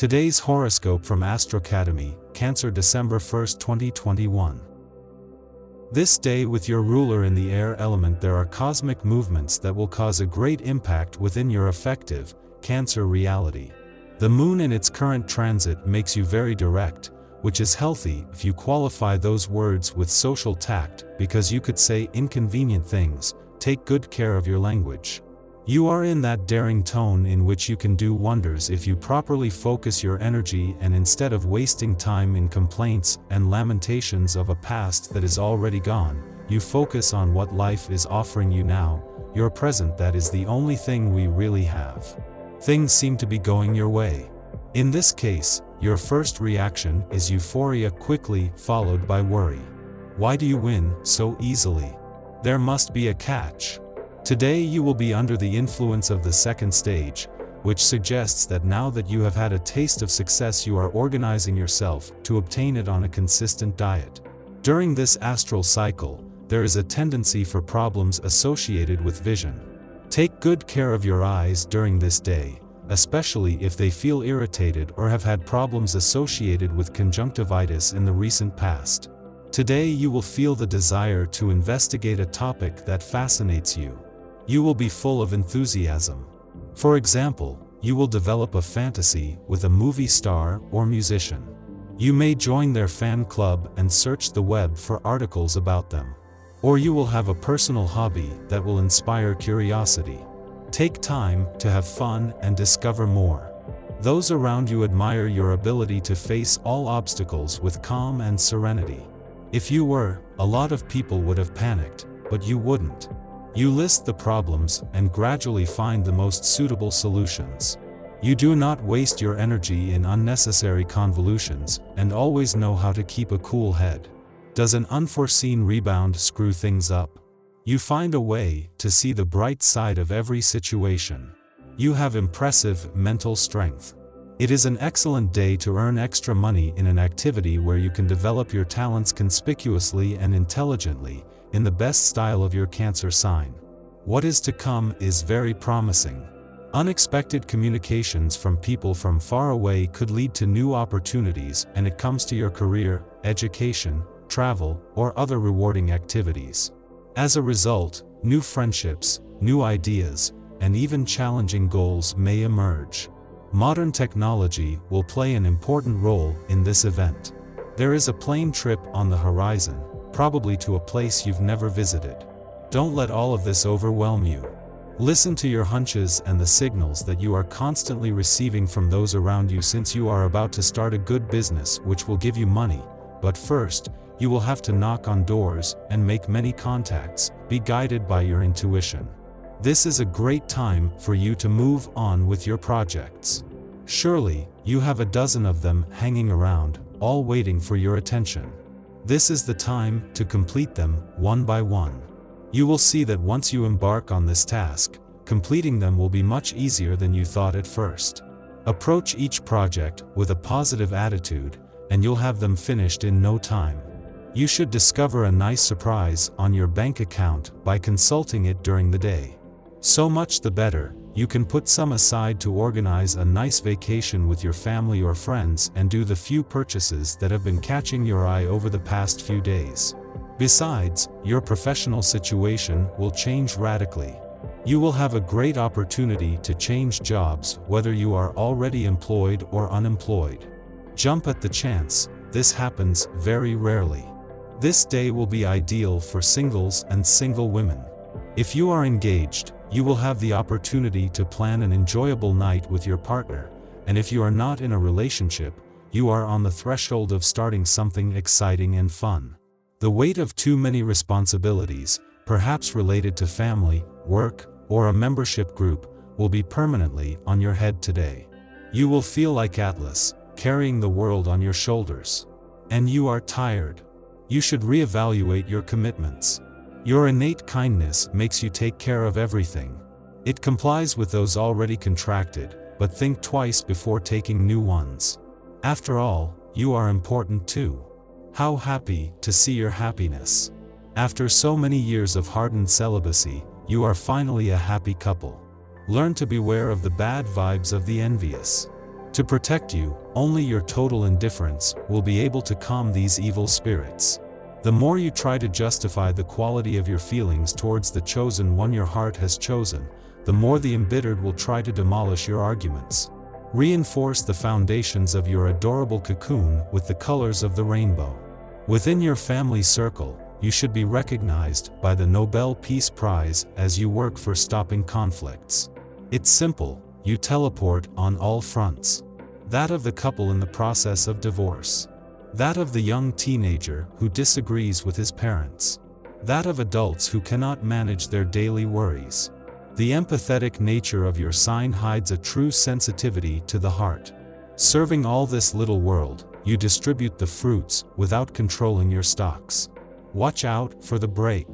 Today's horoscope from Astrocademy, Cancer December 1, 2021. This day with your ruler in the air element there are cosmic movements that will cause a great impact within your effective, Cancer reality. The moon in its current transit makes you very direct, which is healthy if you qualify those words with social tact because you could say inconvenient things, take good care of your language. You are in that daring tone in which you can do wonders if you properly focus your energy and instead of wasting time in complaints and lamentations of a past that is already gone, you focus on what life is offering you now, your present that is the only thing we really have. Things seem to be going your way. In this case, your first reaction is euphoria quickly followed by worry. Why do you win so easily? There must be a catch. Today you will be under the influence of the second stage, which suggests that now that you have had a taste of success you are organizing yourself to obtain it on a consistent diet. During this astral cycle, there is a tendency for problems associated with vision. Take good care of your eyes during this day, especially if they feel irritated or have had problems associated with conjunctivitis in the recent past. Today you will feel the desire to investigate a topic that fascinates you. You will be full of enthusiasm. For example, you will develop a fantasy with a movie star or musician. You may join their fan club and search the web for articles about them. Or you will have a personal hobby that will inspire curiosity. Take time to have fun and discover more. Those around you admire your ability to face all obstacles with calm and serenity. If you were, a lot of people would have panicked, but you wouldn't. You list the problems and gradually find the most suitable solutions. You do not waste your energy in unnecessary convolutions and always know how to keep a cool head. Does an unforeseen rebound screw things up? You find a way to see the bright side of every situation. You have impressive mental strength. It is an excellent day to earn extra money in an activity where you can develop your talents conspicuously and intelligently, in the best style of your Cancer sign. What is to come is very promising. Unexpected communications from people from far away could lead to new opportunities and it comes to your career, education, travel, or other rewarding activities. As a result, new friendships, new ideas, and even challenging goals may emerge. Modern technology will play an important role in this event. There is a plane trip on the horizon, probably to a place you've never visited. Don't let all of this overwhelm you. Listen to your hunches and the signals that you are constantly receiving from those around you since you are about to start a good business which will give you money, but first, you will have to knock on doors and make many contacts, be guided by your intuition. This is a great time for you to move on with your projects. Surely, you have a dozen of them hanging around, all waiting for your attention. This is the time to complete them, one by one. You will see that once you embark on this task, completing them will be much easier than you thought at first. Approach each project with a positive attitude, and you'll have them finished in no time. You should discover a nice surprise on your bank account by consulting it during the day. So much the better, you can put some aside to organize a nice vacation with your family or friends and do the few purchases that have been catching your eye over the past few days. Besides, your professional situation will change radically. You will have a great opportunity to change jobs whether you are already employed or unemployed. Jump at the chance, this happens very rarely. This day will be ideal for singles and single women. If you are engaged, you will have the opportunity to plan an enjoyable night with your partner, and if you are not in a relationship, you are on the threshold of starting something exciting and fun. The weight of too many responsibilities, perhaps related to family, work, or a membership group, will be permanently on your head today. You will feel like Atlas, carrying the world on your shoulders. And you are tired. You should reevaluate your commitments. Your innate kindness makes you take care of everything. It complies with those already contracted, but think twice before taking new ones. After all, you are important too. How happy to see your happiness. After so many years of hardened celibacy, you are finally a happy couple. Learn to beware of the bad vibes of the envious. To protect you, only your total indifference will be able to calm these evil spirits. The more you try to justify the quality of your feelings towards the chosen one your heart has chosen, the more the embittered will try to demolish your arguments. Reinforce the foundations of your adorable cocoon with the colors of the rainbow. Within your family circle, you should be recognized by the Nobel Peace Prize as you work for stopping conflicts. It's simple, you teleport on all fronts. That of the couple in the process of divorce. That of the young teenager who disagrees with his parents. That of adults who cannot manage their daily worries. The empathetic nature of your sign hides a true sensitivity to the heart. Serving all this little world, you distribute the fruits without controlling your stocks. Watch out for the break.